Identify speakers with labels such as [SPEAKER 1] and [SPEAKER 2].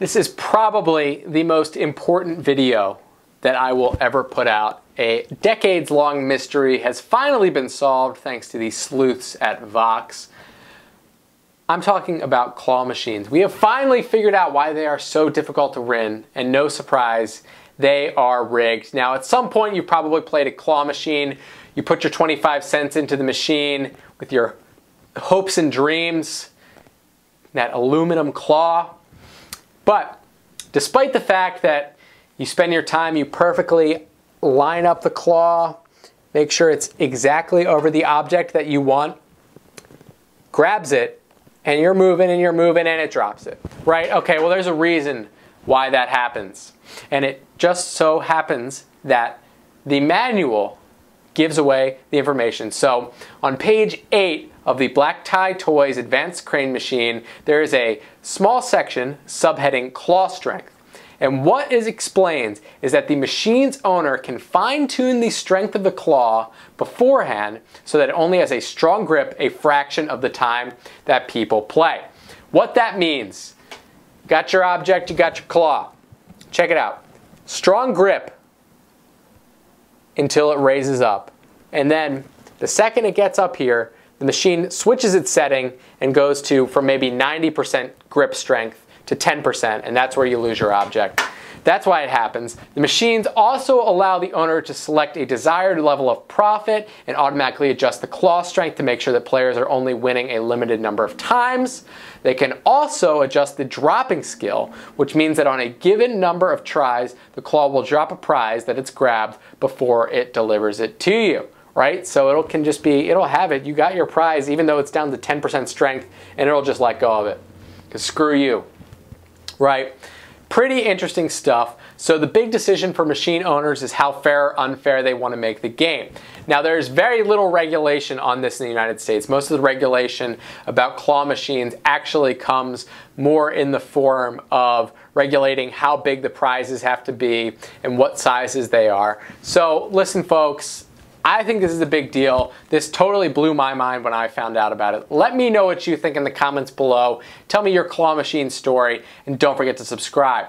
[SPEAKER 1] This is probably the most important video that I will ever put out. A decades long mystery has finally been solved thanks to the sleuths at Vox. I'm talking about claw machines. We have finally figured out why they are so difficult to win, and no surprise, they are rigged. Now, at some point, you probably played a claw machine. You put your 25 cents into the machine with your hopes and dreams, that aluminum claw. But despite the fact that you spend your time, you perfectly line up the claw, make sure it's exactly over the object that you want, grabs it, and you're moving and you're moving and it drops it. Right? Okay, well, there's a reason why that happens. And it just so happens that the manual gives away the information. So on page 8 of the Black Tie Toys Advanced Crane Machine, there is a small section subheading Claw Strength. And what is explained is that the machine's owner can fine tune the strength of the claw beforehand so that it only has a strong grip a fraction of the time that people play. What that means, got your object, you got your claw. Check it out. Strong grip until it raises up. And then the second it gets up here, the machine switches its setting and goes to from maybe 90% grip strength to 10%, and that's where you lose your object. That's why it happens. The machines also allow the owner to select a desired level of profit and automatically adjust the claw strength to make sure that players are only winning a limited number of times. They can also adjust the dropping skill, which means that on a given number of tries, the claw will drop a prize that it's grabbed before it delivers it to you right? So it can just be, it'll have it. You got your prize, even though it's down to 10% strength, and it'll just let go of it. Because screw you, right? Pretty interesting stuff. So the big decision for machine owners is how fair or unfair they want to make the game. Now there's very little regulation on this in the United States. Most of the regulation about claw machines actually comes more in the form of regulating how big the prizes have to be and what sizes they are. So listen folks, I think this is a big deal. This totally blew my mind when I found out about it. Let me know what you think in the comments below. Tell me your claw machine story, and don't forget to subscribe.